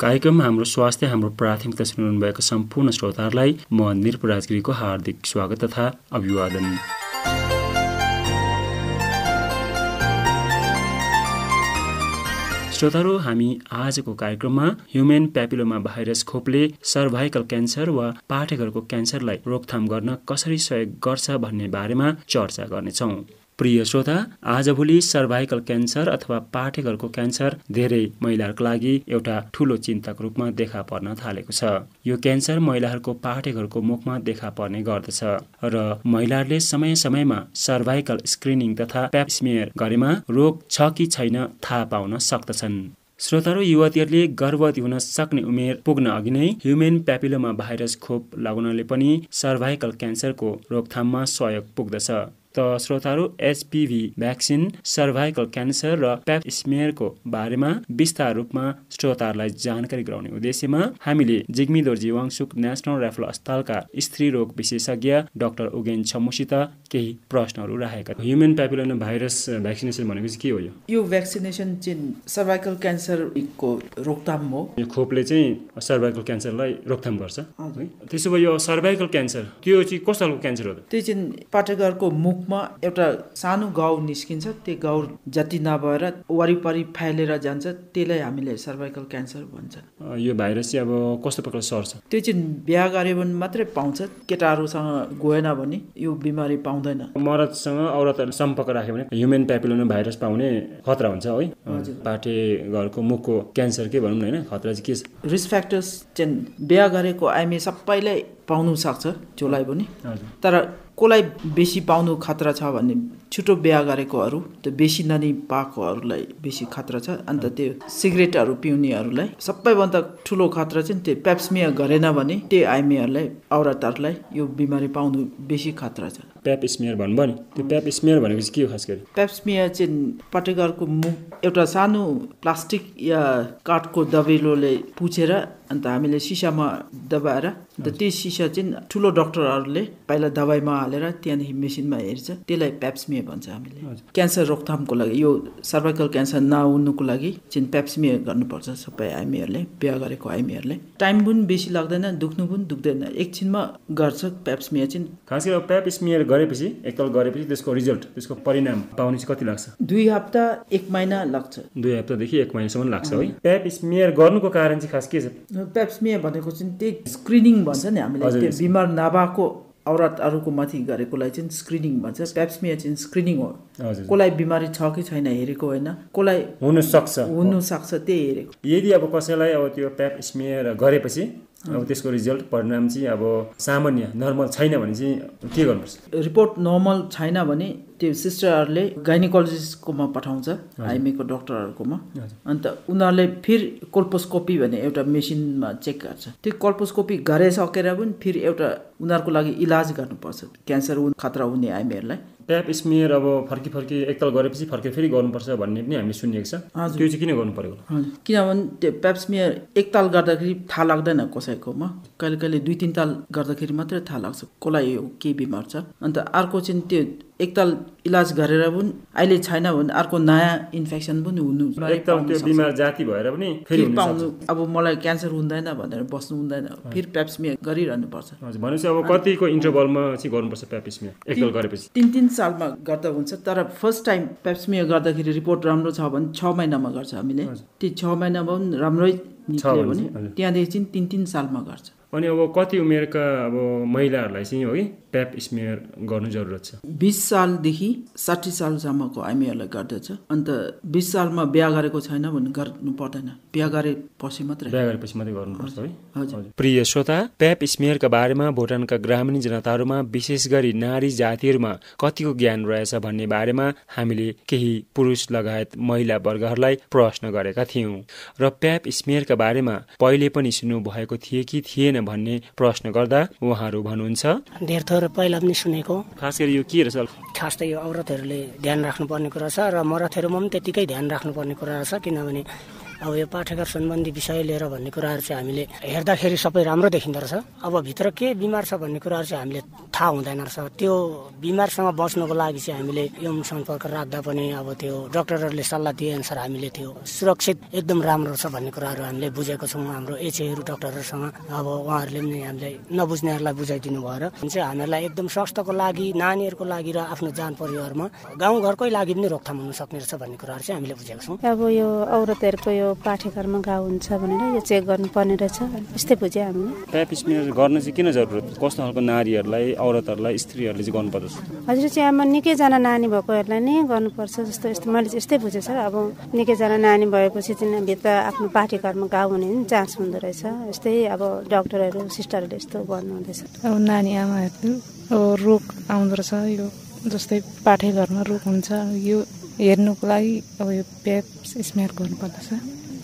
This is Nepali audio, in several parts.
कार्यक्रम हाम्रो स्वास्थ्य हाम्रो प्राथमिकता सुनाउनु भएको सम्पूर्ण श्रोताहरूलाई म निरपराजगिरीको हार्दिक स्वागत तथा अभिवादन। श्रोताहरू हामी आजको कार्यक्रममा ह्युमेन प्यापिलोमा भाइरस खोपले सर्भाइकल क्यान्सर वा पाठेघरको क्यान्सरलाई रोकथाम गर्न कसरी सहयोग गर्छ भन्ने बारेमा चर्चा गर्नेछौँ। प्रिय श्रोता आजभोलि सर्भाइकल क्यान्सर अथवा पाठेघरको क्यान्सर धेरै महिलाहरूको लागि एउटा ठुलो चिन्ताको रूपमा देखा पर्न थालेको छ। यो क्यान्सर महिलाहरूको पाठेघरको मुखमा देखा पर्ने गर्दछ र महिलाहरूले समय समयमा सर्भाइकल स्क्रिनिङ तथा प्याप्समियर गरेमा रोग छ कि छैन थाहा पाउन सक्दछन्। श्रोताहरू युवतीहरूले गर्भवती हुन सक्ने उमेर पुग्न अघि नै ह्युमेन प्यापिलोमा भाइरस खोप लगाउनाले पनि सर्भाइकल क्यान्सरको रोकथाममा सहयोग पुग्दछ। त श्रोताहरू एचपिभी भ्याक्सिन सर्भाइकल क्यान्सर र प्याप स्मेयरको बारेमा विस्तार रूपमा श्रोताहरूलाई जानकारी गराउने उद्देश्यमा हामीले जिग्मी दोर्जी वाङसुक नेसनल राइफल अस्पतालका स्त्री रोग विशेषज्ञ डाक्टर उगेन छमुसित केही प्रश्नहरू राखेका ह्युमन प्यापिलोना भाइरस भ्याक्सिनेसन भनेको चाहिँ के हो यो? यो भ्याक्सिनेसन चाहिँ सर्भाइकल क्यान्सरको रोकथाम हो। यो खोपले चाहिँ सर्भाइकल क्यान्सरलाई रोकथाम गर्छ। है? त्यसो भए यो सर्भाइकल क्यान्सर त्यो चाहिँ कस्तो खालको क्यान्सर हो त्यो चाहिँ पाठेघरको मुख मुखमा एउटा सानो गाउँ निस्किन्छ त्यो गाउँ जति नभएर वरिपरि फैलेर जान्छ त्यसलाई हामीले सर्भाइकल क्यान्सर भन्छ। यो भाइरस चाहिँ अब कस्तो प्रकारले सर्छ? त्यो चाहिँ बिहा गऱ्यो भने मात्रै पाउँछ केटाहरूसँग गएन भने यो बिमारी पाउँदैन। मरदसँग औरतहरू सम्पर्क राख्यो भने ह्युमेन प्यापिलोना भाइरस पाउने खतरा हुन्छ है। पाठे घरको मुखको क्यान्सर के भनौँ न होइन खतरा चाहिँ के छ? रिस्क फ्याक्टर्स चाहिँ बिहा गरेको आइमे सबैलाई पाउनु सक्छ जसलाई पनि। तर कसलाई बेसी पाउनु खतरा छ भने छिटो बिहा गरेकोहरू त्यो बेसी नानी पाएकोहरूलाई बेसी खतरा छ। अन्त त्यो सिगरेटहरू पिउनेहरूलाई सबैभन्दा ठुलो खतरा चाहिँ त्यो पेप्समिया गरेन भने त्यो आइमीहरूलाई औरतहरूलाई यो बिमारी पाउनु बेसी खतरा छ। प्याप स्मियर भन्नुभयो नि त्यो प्याप स्मियर भनेको चाहिँ के हो खास गरी? पेप्समिया चाहिँ पटेकरको मुख एउटा सानो प्लास्टिक या काठको दबेलोले पुछेर अन्त हामीले सिसामा दबाएर अन्त त्यो सिसा चाहिँ ठुलो डक्टरहरूले पहिला दबाईमा हालेर त्यहाँदेखि मेसिनमा हेर्छ त्यसलाई प्याप्समिया भन्छ हामीले। क्यान्सर रोकथामको लागि यो सर्भाइकल क्यान्सर नहुनुको लागि चाहिँ प्याप्समिया गर्नुपर्छ सबै आइमीहरूले बिहा गरेको आइमीहरूले। टाइम पनि बेसी लाग्दैन दुख्नु पनि दुख्दैन। एकछिनमा गर्छ प्याप्समिया चाहिँ। खास गरी प्याप स्मियर गरेपछि एकताल गरेपछि त्यसको रिजल्ट त्यसको परिणाम पाउने चाहिँ कति लाग्छ? दुई हप्ता एक महिना लाग्छ। दुई हप्तादेखि एक महिनासम्म लाग्छ है। प्याप स्मियर गर्नुको कारण चाहिँ खास के छ? पेप्समिया भनेको चाहिँ त्यही स्क्रिनिङ भन्छ नि हामीले बिमार नभएको औरतहरूको माथि गरेकोलाई चाहिँ स्क्रिनिङ भन्छ। पेप्समिया चाहिँ स्क्रिनिङ हो। कसलाई बिमारी छ कि छैन हेरेको होइन। कसलाई हुन सक्छ हुनु सक्छ त्यही हेरेको। यदि अब कसैलाई अब त्यो प्याप स्मियर गरेपछि अब त्यसको रिजल्ट परिणाम चाहिँ अब सामान्य नर्मल छैन भने चाहिँ के गर्नुपर्छ? रिपोर्ट नर्मल छैन भने त्यो सिस्टरहरूले गाइनिकोलोजिस्टकोमा पठाउँछ आइमीको डक्टरहरूकोमा अन्त उनीहरूले फेरि कोल्पोस्कोपी भन्ने एउटा मेसिनमा चेक गर्छ। त्यो कोल्पोस्कोपी गरिसकेर पनि फेरि एउटा उनीहरूको लागि इलाज गर्नुपर्छ। क्यान्सर खतरा हुने आइमीहरूलाई प्याप स्मियर अब फर्की फर्की एकताल गरेपछि फर्केर फेरि गर्नुपर्छ भन्ने पनि हामीले सुनिएको छ। त्यो चाहिँ किन गर्नु परेको किनभने त्यो प्याप्समियर एकताल गर्दाखेरि थाहा लाग्दैन कसैकोमा। कहिले कहिले दुई तिन ताल गर्दाखेरि मात्रै थाहा लाग्छ कसलाई यो के बिमार छ। अन्त अर्को चाहिँ त्यो एकताल इलाज गरेर पनि अहिले छैन भने अर्को नयाँ इन्फेक्सन पनि हुनु त्यो बिमार जाति भएर पनि फेरि पाउनु अब मलाई क्यान्सर हुँदैन भनेर बस्नु हुँदैन। फेरि प्याप्समिया गरिरहनु पर्छ। भनेपछि अब कतिको इन्टरभलमा चाहिँ गर्नुपर्छ प्याप्समिया एकताल गरेपछि। तिन तिन सालमा गर्दा हुन्छ तर फर्स्ट टाइम पेप्समिया गर्दाखेरि रिपोर्ट राम्रो छ भने छ महिनामा गर्छ हामीले। त्यो छ महिनामा पनि राम्रै निस्क्यो भने त्यहाँदेखि चाहिँ तिन तिन सालमा गर्छ। अनि अब कति उमेरका अब महिलाहरूलाई चाहिँ है प्याप स्मियर गर्नु जरुरत छ? बिस सालदेखि साठी सालसम्मको आइमीहरूलाई गर्दछ। अन्त बिस सालमा बिहा गरेको छैन भने गर्नु पर्दैन। बिहा गरेपछि मात्रै। बिहा गरेपछि मात्रै गर्नुपर्छ है? हजुर। प्रिय श्रोता प्याप स्मियरका बारेमा भुटानका ग्रामीण जनताहरूमा विशेष गरी नारी जातिहरूमा कतिको ज्ञान रहेछ भन्ने बारेमा हामीले केही पुरुष लगायत महिला वर्गहरूलाई प्रश्न गरेका थियौँ। र प्याप स्मियरका बारेमा पहिले पनि सुन्नु भएको थिए कि थिएन भन्ने प्रश्न गर्दा उहाँहरू भन्नुहुन्छ। धेर थोर पहिला पनि सुनेको। खास गरी यो के रहेछ खास त यो औरतहरूले ध्यान राख्नुपर्ने कुरा छ र मरतहरूमा पनि त्यतिकै ध्यान राख्नुपर्ने कुरा रहेछ किनभने अब यो पाठेघर सम्बन्धी विषय लिएर भन्ने कुराहरू चाहिँ हामीले हेर्दाखेरि सबै राम्रो देखिँदो रहेछ। अब भित्र के बिमार छ भन्ने कुराहरू चाहिँ हामीले थाहा हुँदैन रहेछ। त्यो बिमारसँग बच्नको लागि चाहिँ हामीले यौन सम्पर्क राख्दा पनि अब त्यो डक्टरहरूले सल्लाह दिए अनुसार हामीले त्यो सुरक्षित एकदम राम्रो छ भन्ने कुराहरू हामीले बुझेको छौँ। हाम्रो एचएहरू डक्टरहरूसँग अब उहाँहरूले पनि हामीलाई नबुझ्नेहरूलाई बुझाइदिनु भएर चाहिँ हामीहरूलाई एकदम स्वास्थ्यको लागि नानीहरूको लागि र आफ्नो जान परिवारमा गाउँघरकै लागि पनि रोकथाम हुन सक्ने रहेछ भन्ने कुराहरू चाहिँ हामीले बुझेको छौँ। अब यो औरतहरूको यो पाठ्यक्रममा घाउ हुन्छ भनेर यो चेक गर्नुपर्ने रहेछ। यस्तै बुझ्यो हामीले प्याप स्मियर गर्न चाहिँ किन जरुरत कस्तो खालको नारीहरूलाई औरतहरूलाई स्त्रीहरूले चाहिँ गर्नुपर्दछ? हजुर चाहिँ आमा निकैजना नानी भएकोहरूलाई नै गर्नुपर्छ जस्तो यस्तो मैले चाहिँ यस्तै बुझेँ सर। अब निकैजना नानी भएपछि चाहिँ भित्र आफ्नो पाठ्यक्रममा घाउ हुने पनि चान्स हुँदो रहेछ। यस्तै अब डक्टरहरू सिस्टरहरूले यस्तो गर्नुहुँदैछ अब नानी आमाहरू अब रोग आउँदो रहेछ। यो जस्तै पाठेघरमा रोग हुन्छ। यो हेर्नुको लागि अब यो पेप स्मेयर गर्नुपर्दछ।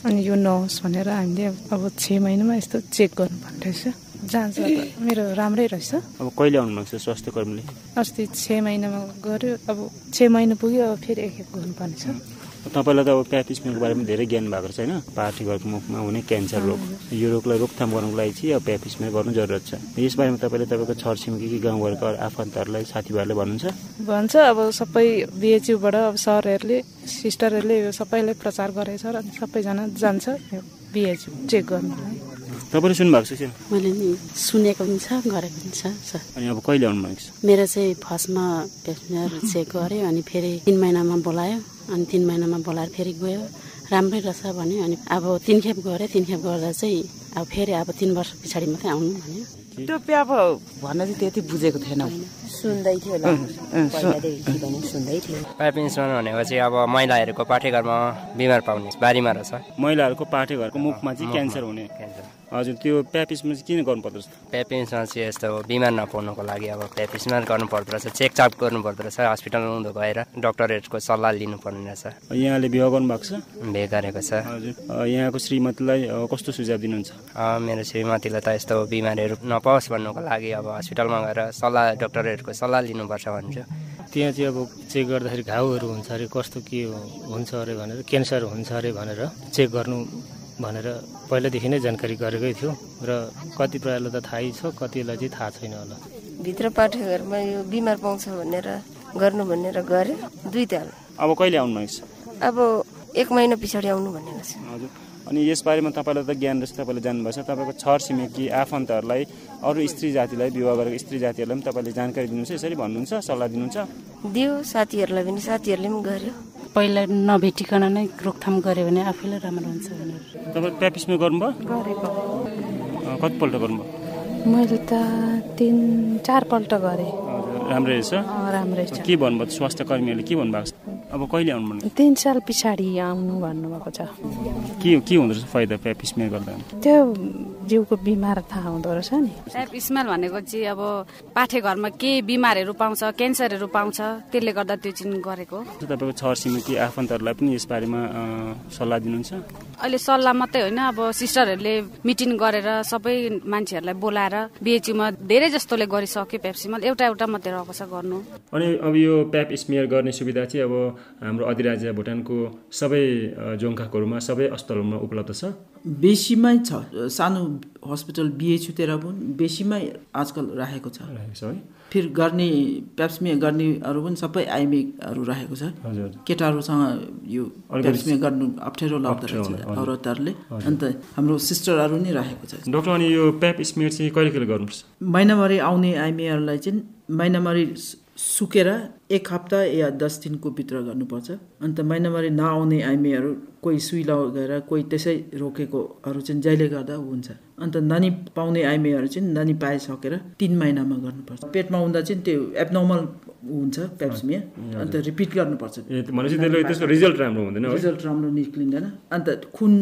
अनि यो नहोस् भनेर हामीले अब छ महिनामा यस्तो चेक गर्नुपर्ने रहेछ। जान्छ मेरो राम्रै रहेछ। अब कहिले आउनु भएको छ स्वास्थ्य कर्मीले? अस्ति छ महिनामा गऱ्यो। अब छ महिना पुग्यो अब फेरि एकखेप गर्नुपर्ने छ। तपाईँलाई त अब प्याप स्मियरको बारेमा धेरै ज्ञान भएको रहेछ होइन? पाठेघरको मुखमा हुने क्यान्सर रोग। यो रोगलाई रोकथाम गर्नुको लागि चाहिँ अब प्याप स्मियर गर्नु जरुरत छ। यसबारेमा तपाईँले तपाईँको छरछिमेकी कि गाउँघरका आफन्तहरूलाई साथीभाइहरूलाई भन्नुहुन्छ? भन्छ अब सबै बिएचयुबाट अब सरहरूले सिस्टरहरूले यो सबैलाई प्रचार गरेछ र सबैजना जान्छ बिएचयु चेक गर्नलाई तपाईँले सुन्नुभएको छ मैले नि सुनेको पनि छ गरेको पनि छ सर अनि अब कहिले आउनु भएको छ? मेरो चाहिँ फर्स्टमा चेक गऱ्यो अनि फेरि तिन महिनामा बोलायो। अनि तिन महिनामा बोलाएर फेरि गयो। राम्रै रहेछ भन्यो अनि अब तिन खेप गऱ्यो तिन खेप गर्दा चाहिँ अब फेरि अब तिन वर्ष पछाडि मात्रै आउनु भन्यो। त्यो प्याप भन्न चाहिँ त्यति बुझेको थिएनौ। सुन्दै थियो सुन्दै थियो। पाइप इन्सुरेन्स भनेको चाहिँ अब महिलाहरूको पाठेघरमा बिमार पाउने बारीमा रहेछ। महिलाहरूको पाठेघरको मुखमा चाहिँ क्यान्सर हुने। क्यान्सर। हजुर त्यो प्याप स्मियर चाहिँ किन गर्नुपर्दछ पेप इन्सुरेन्स चाहिँ यस्तो बिमार नपाउनुको लागि अब पेप इन्सुरेन्स गर्नु पर्दो रहेछ चेकचाप गर्नु पर्दो रहेछ हस्पिटलमा उँधो गएर डक्टरहरूको सल्लाह लिनुपर्ने रहेछ। यहाँले विवाह गर्नुभएको छ? बे गरेको छ। हजुर यहाँको श्रीमतीलाई कस्तो सुझाव दिनुहुन्छ? मेरो श्रीमतीलाई त यस्तो बिमारीहरू नपाओस् भन्नुको लागि अब हस्पिटलमा गएर सल्लाह डक्टरहरूको सल्लाह लिनुपर्छ भन्छु। त्यहाँ चाहिँ अब चेक गर्दाखेरि घाउहरू हुन्छ अरे कस्तो के हुन्छ अरे भनेर क्यान्सर हुन्छ अरे भनेर चेक गर्नु भनेर पहिलादेखि नै जानकारी गरेकै थियो र कति प्रायलाई त थाहै छ कतिलाई चाहिँ थाहा छैन होला। भित्र पाठेघरमा यो बिमार पाउँछ भनेर गर्नु भनेर गरे दुई ताल। अब कहिले आउनु भएको छ? अब एक महिना पछाडि आउनु भनेको छ। हजुर। अनि यसबारेमा तपाईँलाई त ज्ञान रहेछ तपाईँले जान्नुभएको छ। तपाईँको छर छिमेकी आफन्तहरूलाई अरू स्त्री जातिलाई विवाह गरेको स्त्री जातिहरूलाई पनि तपाईँले जानकारी दिनुहुन्छ यसरी भन्नुहुन्छ सल्लाह दिनुहुन्छ? दियो साथीहरूलाई पनि साथीहरूले पनि गर्यो। पहिला नभेटिकन नै रोकथाम गऱ्यो भने आफैलाई राम्रो हुन्छ भनेर। तपाईँ प्यापिसमा गर्नुभयो? कतिपल्ट गर्नुभयो? मैले त तिन चारपल्ट गरेँ। हजुर राम्रै रहेछ। अँ, राम्रै छ। के भन्नुभयो? स्वास्थ्य कर्मीहरूले के भन्नुभएको छ? अब कहिले आउनु भन्नु? तिन साल पछाडि आउनु भन्नुभएको छ। के के हुँदो रहेछ फाइदा प्यापिसमा गर्दा? त्यो जिउको बिमार थाहा हुँदो रहेछ नि। टाइप स्मेल भनेको चाहिँ अब पाठेघरमा के बिमारहरू पाउँछ क्यान्सरहरू पाउँछ त्यसले गर्दा त्यो चाहिँ गरेको। तपाईँको छर छिमेकी आफन्तहरूलाई पनि यसबारेमा सल्लाह दिनुहुन्छ? अहिले सल्लाह मात्रै होइन अब सिस्टरहरूले मिटिङ गरेर सबै मान्छेहरूलाई बोलाएर बिएचयुमा धेरै जस्तोले गरिसक्यो पेप्सीमा। एउटा एउटा मात्रै रहेको छ गर्नु। अनि अब यो प्याप स्मियर गर्ने सुविधा चाहिँ अब हाम्रो अधिराज्य भुटानको सबै जोङखाकोहरूमा सबै अस्पतालहरूमा उपलब्ध छ? बेसीमै छ। सानो हस्पिटल बिएचयुतिर पनि बेसीमै आजकल राखेको छ। राखेको छ है? फेरि गर्ने प्याप्समे गर्नेहरू पनि सबै आइमेकहरू राखेको छ। केटाहरूसँग यो प्याप्समे गर्नु अप्ठ्यारो लाग्दो रहेछ। औरतहरूले अन्त हाम्रो सिस्टरहरू नै राखेको छ। डक्टर अनि यो प्याप स्मियर चाहिँ कहिले कहिले गर्नुपर्छ? महिनामारी आउने आइमेहरूलाई चाहिँ महिनामारी सु- सुकेर एक हप्ता या दस दिनको भित्र गर्नुपर्छ। अन्त महिनामारी नआउने आइमेहरू कोही सुई लगेर कोही त्यसै रोकेकोहरू चाहिँ जहिले गर्दा हुन्छ। अन्त नानी पाउने आइमेहरू चाहिँ नानी पाइसकेर तिन महिनामा गर्नुपर्छ। पेटमा हुँदा चाहिँ त्यो एबनर्मल हुन्छ पेप्समिया। अन्त रिपिट गर्नुपर्छ। त्यसको रिजल्ट राम्रो हुँदैन रिजल्ट राम्रो निस्किँदैन। अन्त खुन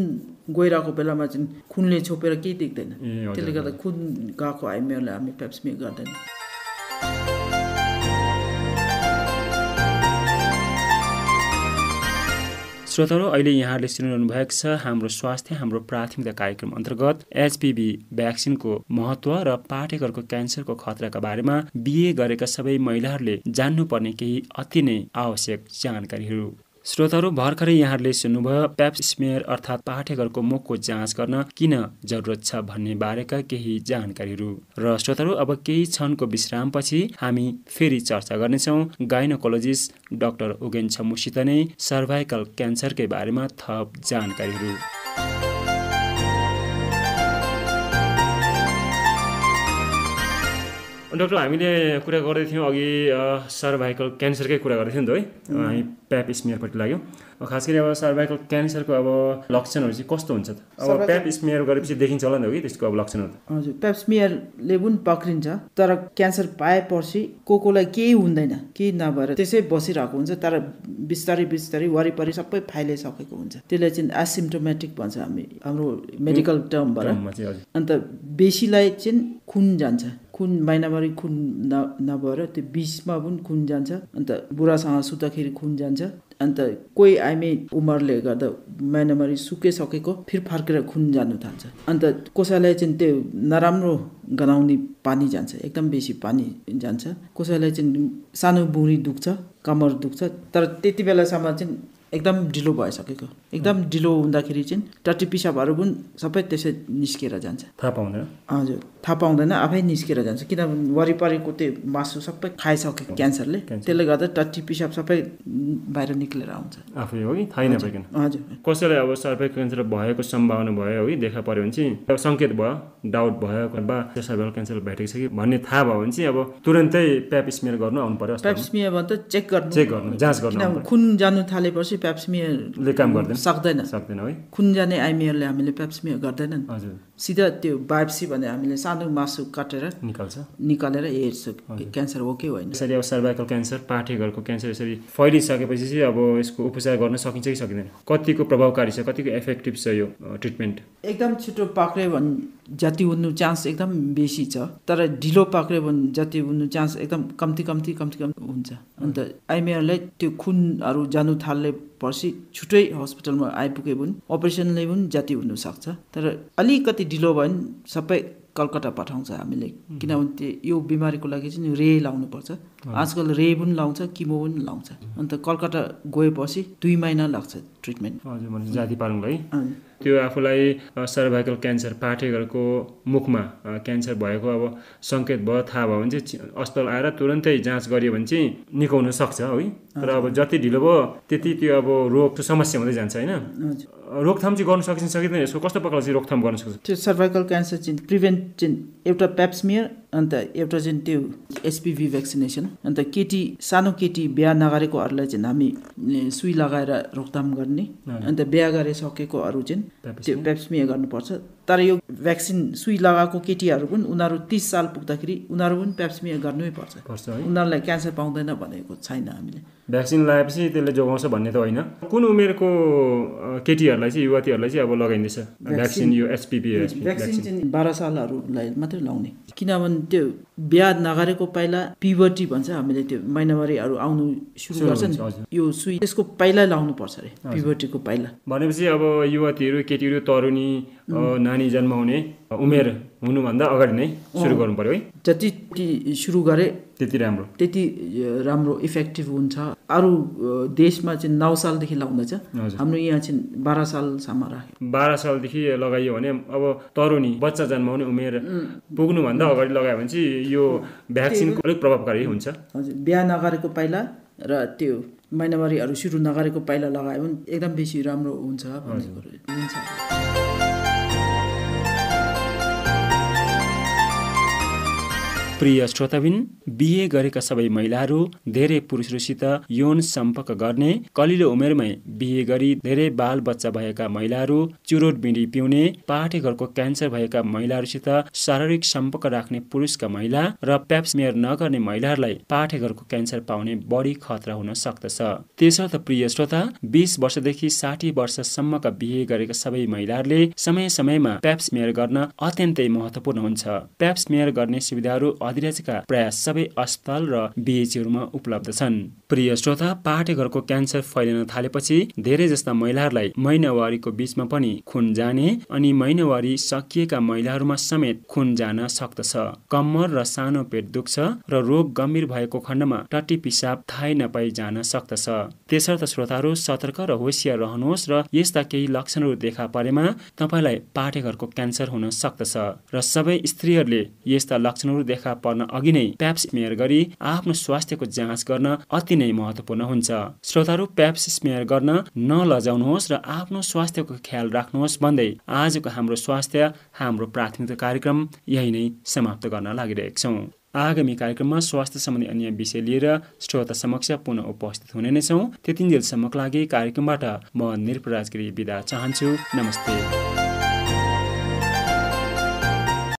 गइरहेको बेलामा चाहिँ खुनले छोपेर केही देख्दैन। त्यसले गर्दा। खुन गएको आइमेहरूलाई हामी पेप्समिया गर्दैन। श्रोताहरू अहिले यहाँहरूले सुनिरहनु भएको छ हाम्रो स्वास्थ्य हाम्रो प्राथमिकता कार्यक्रम अन्तर्गत एचपिभी भ्याक्सिनको महत्व र पाठेघरको क्यान्सरको खतराका बारेमा बिए गरेका सबै महिलाहरूले जान्नुपर्ने केही अति नै आवश्यक जानकारीहरू। श्रोताहरू भर्खरै यहाँहरूले सुन्नुभयो प्याप स्मेयर अर्थात् पाठेघरको मुखको जाँच गर्न किन जरुरत छ भन्ने बारेका केही जानकारीहरू। र श्रोताहरू अब केही क्षणको विश्रामपछि हामी फेरि चर्चा गर्नेछौँ। गाइनोकोलोजिस्ट डाक्टर उगेन छम्मुसित नै सर्भाइकल क्यान्सरकै बारेमा थप जानकारीहरू। डक्टर हामीले कुरा गर्दै थियौँ अघि सर्भाइकल क्यान्सरकै कुरा गर्दै थियौँ नि त है हामी प्याप स्मियरपट्टि लाग्यौँ खास गरी अब सर्भाइकल क्यान्सरको अब लक्षणहरू चाहिँ कस्तो हुन्छ त अब प्याप स्मियर गरेपछि देखिन्छ होला नि त कि त्यसको अब लक्षणहरू हजुर प्याप स्मियरले पनि पक्रिन्छ तर क्यान्सर पाएपछि को कोलाई केही हुँदैन केही नभएर त्यसै बसिरहेको हुन्छ तर बिस्तारै बिस्तारै वरिपरि सबै फाइलिसकेको हुन्छ त्यसलाई चाहिँ एसिम्टोमेटिक भन्छ हामी हाम्रो मेडिकल टर्मबाट अन्त बेसीलाई चाहिँ खुन जान्छ खुन महिनाभरि खुन न नभएर त्यो बिचमा पनि खुन जान्छ। अन्त बुढासँग सुत्दाखेरि खुन जान्छ। अन्त कोही आइमे उमेरले गर्दा महिनाभरि सुकिसकेको फेरि फर्केर खुन जानु थाल्छ। अन्त कसैलाई चाहिँ त्यो नराम्रो गनाउने पानी जान्छ। एकदम बेसी पानी जान्छ। कसैलाई चाहिँ सानो बुढी दुख्छ कमर दुख्छ। तर त्यति बेलासम्म चाहिँ एकदम ढिलो भइसकेको। एकदम ढिलो हुँदाखेरि चाहिँ टट्टी पिसाबहरू पनि सबै त्यसै निस्किएर जान्छ। थाहा पाउँदैन। हजुर थाहा पाउँदैन आफै निस्किएर जान्छ। किनभने वरिपरिको त्यो मासु सबै खाइसकेको क्यान्सरले त्यसले गर्दा टट्टी पिसाब सबै बाहिर निक्लेर आउँछ। आफै हो कि? थाहै नपाइकन हजुर। कसैलाई अब सर्भाइकल क्यान्सर भएको सम्भावना भयो है देखा पऱ्यो भने चाहिँ सङ्केत भयो डाउट भयो बा सर्भाइकल क्यान्सर भेटेको छ कि भन्ने थाहा भयो भने चाहिँ अब तुरन्तै प्याप स्मियर गर्नु आउनु पर्यो प्याप स्मियर भन्दा चेक गर्नु। चेक गर्नु जाँच गर्नु खुन जानु थालेपछि प्याप्समियरले काम गर्दैन सक्दैन सक्दैन है खुन जाने आइमियरले हामीले प्याप्समियर गर्दैनन् हजुर सिधा त्यो बायोप्सी भने हामीले सानो मासु काटेर निकाल्छ निकालेर हेर्छु क्यान्सर हो कि होइन यसरी अब सर्भाइकल क्यान्सर पाठेघरको क्यान्सर यसरी फैलिसकेपछि चाहिँ अब यसको उपचार गर्न सकिन्छ कि सकिँदैन कतिको प्रभावकारी छ कतिको इफेक्टिभ छ यो ट्रिटमेन्ट एकदम छिटो पाक्यो भने जति हुनु चान्स एकदम बेसी छ। तर ढिलो पाक्यो भने जति हुनु चान्स एकदम कम्ती कम्ती कम्ती कम्ती हुन्छ। अन्त आइमेहरूलाई त्यो खुनहरू जानु थाल्ने पछि छुट्टै हस्पिटलमा आइपुग्यो भने अपरेसनले पनि जाति हुनसक्छ तर अलिकति ढिलो भयो भने सबै कलकत्ता पठाउँछ हामीले। किनभने त्यो यो बिमारीको लागि चाहिँ रे लाउनुपर्छ। आजकल रे पनि लाउँछ किमो पनि लाउँछ। अन्त कलकत्ता गएपछि दुई महिना लाग्छ ट्रिटमेन्ट। हजुर जाति पार्नुलाई त्यो आफूलाई सर्भाइकल क्यान्सर पाठेघरको मुखमा क्यान्सर भएको अब सङ्केत भयो थाहा भयो भने चाहिँ अस्पताल आएर तुरन्तै जाँच गरियो भने चाहिँ निकाउन सक्छ है। तर अब जति ढिलो भयो त्यति त्यो अब रोग समस्या हुँदै जान्छ होइन? रोकथाम चाहिँ गर्नु सकिन्छ सकिँदैन यसको कस्तो प्रकारले चाहिँ रोकथाम गर्न सक्छ त्यो सर्भाइकल क्यान्सर चाहिँ प्रिभेन्ट चाहिँ एउटा प्याप्समियर अन्त एउटा चाहिँ त्यो एसपिभी भ्याक्सिनेसन अन्त केटी सानो केटी बिहा नगरेकोहरूलाई चाहिँ हामी सुई लगाएर रोकथाम गर्ने अन्त बिहा गरिसकेकोहरू चाहिँ त्यो प्याप्समियर गर्नुपर्छ। तर यो भ्याक्सिन सुई लगाएको केटीहरू पनि उनीहरू तिस साल पुग्दाखेरि उनीहरू पनि प्याप्समियर गर्नै पर्छ। उनीहरूलाई क्यान्सर पाउँदैन भनेको छैन हामीले। भ्याक्सिन लगाएपछि त्यसले जोगाउँछ भन्ने त होइन। कुन उमेरको केटीहरूलाई चाहिँ युवतीहरूलाई चाहिँ अब लगाइँदैछ? भ्याक्सिन यो एचपिपी भ्याक्सिन चाहिँ बाह्र सालहरूलाई मात्रै लाउने किनभने त्यो बिहा नगरेको पहिला पिबर्टी भन्छ हामीले त्यो महिनावारीहरू आउनु सुरु गर्छ नि। यो सुई त्यसको पहिला लाउनु पर्छ अरे पिबर्टीको पहिला भनेपछि अब युवतीहरू केटीहरू तरुणी नानी जन्माउने उमेर हुनुभन्दा अगाडि नै सुरु गर्नु पर्यो है। जति सुरु गरे त्यति राम्रो। त्यति राम्रो इफेक्टिभ हुन्छ। अरू देशमा चाहिँ नौ सालदेखि लाउँदैछ। हाम्रो यहाँ चाहिँ बाह्र सालसम्म राख्यो। बाह्र सालदेखि लगाइयो भने अब तरुणी बच्चा जन्माउने उमेर पुग्नुभन्दा अगाडि लगायो भने चाहिँ यो भ्याक्सिनको अलिक प्रभावकारी हुन्छ। हजुर बिहा नगरेको पहिला र त्यो महिनावारीहरू सुरु नगरेको पहिला लगायो भने एकदम बेसी राम्रो हुन्छ भन्ने कुरो हुन्छ। प्रिय श्रोताबिन बिहे गरेका सबै महिलाहरू धेरै पुरुषहरूसित यौन सम्पर्क गर्ने कलिलो उमेरमै बिहे गरी धेरै बाल बच्चा भएका महिलाहरू चुरोट बिडी पिउने पाठेघरको क्यान्सर भएका महिलाहरूसित शारीरिक सम्पर्क राख्ने पुरुषका महिला र प्याप्समेयर नगर्ने महिलाहरूलाई पाठेघरको क्यान्सर पाउने बढी खतरा हुन सक्दछ। त्यसर्थ प्रिय श्रोता बिस वर्षदेखि साठी वर्षसम्मका बिहे गरेका सबै महिलाहरूले समय समयमा प्याप्समेयर गर्न अत्यन्तै महत्वपूर्ण हुन्छ। प्याप्समेयर गर्ने सुविधाहरू अधिराज्यका प्राय सबै अस्पताल र बिएचयुमा उपलब्ध छन्। प्रिय श्रोता पाठेघरको क्यान्सर फैलिन थालेपछि धेरै जस्ता महिलाहरूलाई महिनावारीको बीचमा पनि खुन जाने अनि महिनावारी सकिएका महिलाहरूमा समेत खुन जान सक्दछ। कम्मर र सानो पेट दुख्छ र रोग गम्भीर भएको खण्डमा टट्टी पिसाब थाहै नपाई जान सक्दछ। त्यसर्थ श्रोताहरू सतर्क र होसियार रहनुहोस् र यस्ता केही लक्षणहरू देखा परेमा तपाईँलाई पाठेघरको क्यान्सर हुन सक्दछ र सबै स्त्रीहरूले यस्ता लक्षणहरू देखा पर्न अघि नै प्याप्स स्मेयर गरी आफ्नो स्वास्थ्यको जाँच गर्न अति नै महत्वपूर्ण हुन्छ। श्रोताहरू प्याप्स स्मेयर गर्न नलजाउनुहोस् र आफ्नो स्वास्थ्यको ख्याल राख्नुहोस् भन्दै आजको हाम्रो स्वास्थ्य हाम्रो प्राथमिकता कार्यक्रम यही नै समाप्त गर्न लागिरहेका छौँ। आगामी कार्यक्रममा स्वास्थ्य सम्बन्धी अन्य विषय लिएर श्रोता समक्ष पुनः उपस्थित हुने नै छौँ। त्यतिन्जेलसम्मको लागि कार्यक्रमबाट म निरपराज गिरी विदा चाहन्छु। नमस्ते।